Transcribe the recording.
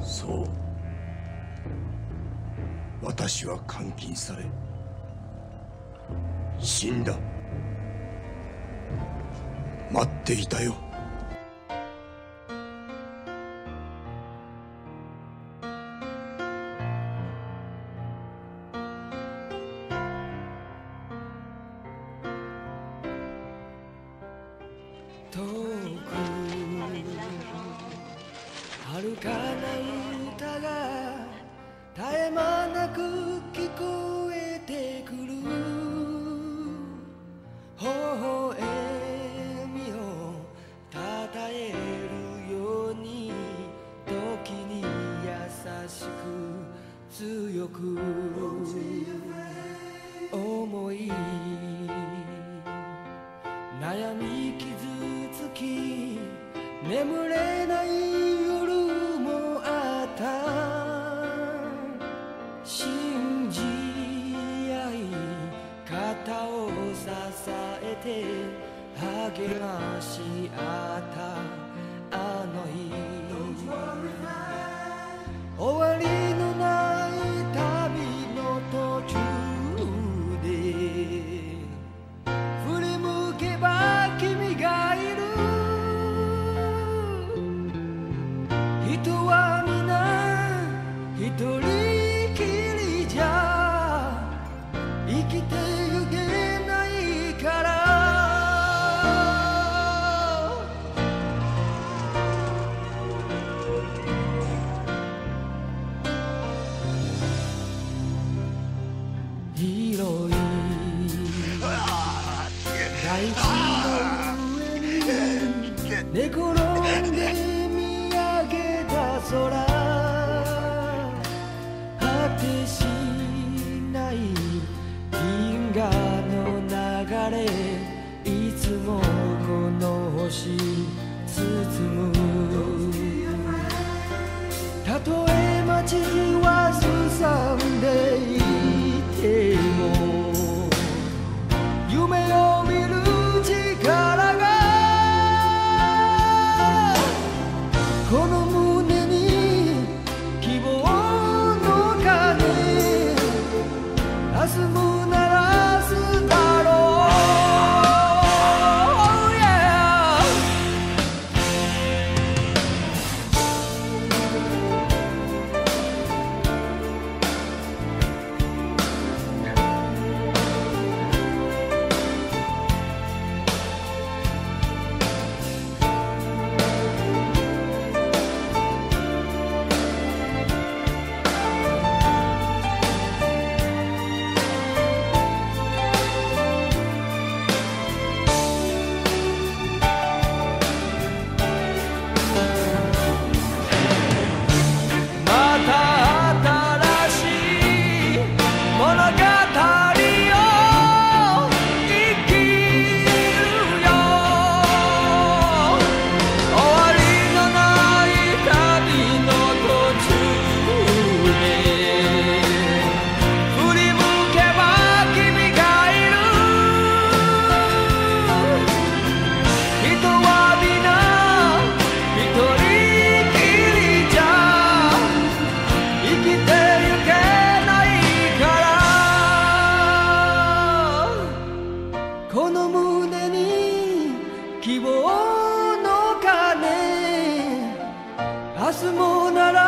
そう。私は監禁され死んだ。待っていたよ。絶え間なく聞こえてくる。微笑励まし合ったあの日終わりのない旅の途中で振り向けば君がいる。人は皆一人きりじゃ生きて大地の上寝転んで見上げた空果てしない銀河の流れいつもこの星包む明日もなら